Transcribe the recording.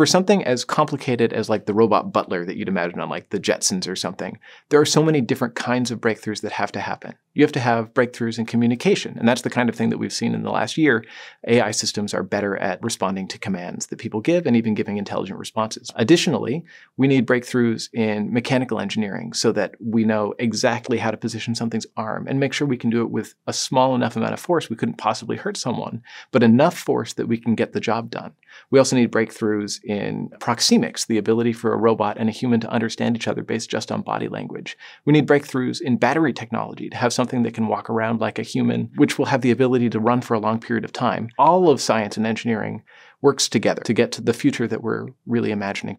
For something as complicated as like the robot butler that you'd imagine on like the Jetsons or something, there are so many different kinds of breakthroughs that have to happen. You have to have breakthroughs in communication, and that's the kind of thing that we've seen in the last year. AI systems are better at responding to commands that people give and even giving intelligent responses. Additionally, we need breakthroughs in mechanical engineering so that we know exactly how to position something's arm and make sure we can do it with a small enough amount of force we couldn't possibly hurt someone, but enough force that we can get the job done. We also need breakthroughs in proxemics, the ability for a robot and a human to understand each other based just on body language. We need breakthroughs in battery technology to have something that can walk around like a human, which will have the ability to run for a long period of time. All of science and engineering works together to get to the future that we're really imagining.